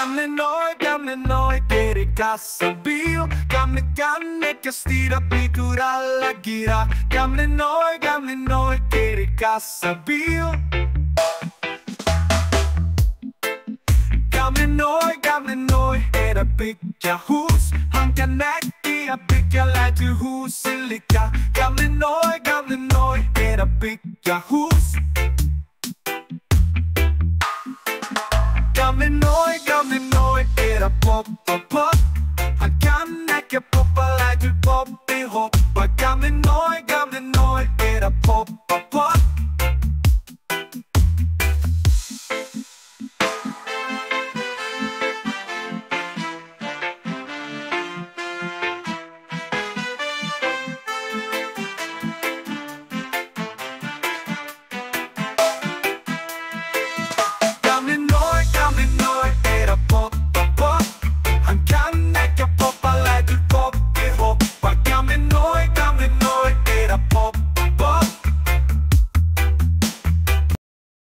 Gamle nøje, gamle nøje, det er kassabil Gamle, gamle kastira, pikur alla gira Gamle nøje, gamle nøje, det er kassabil Gamle nøje, gamle nøje, er der bygger hus. Han kan ikke bygge til huset ligger Gamle nøje, gamle nøje, er der bygger hus. Gamle nøje, gamle nøje, er der pop, pop, pop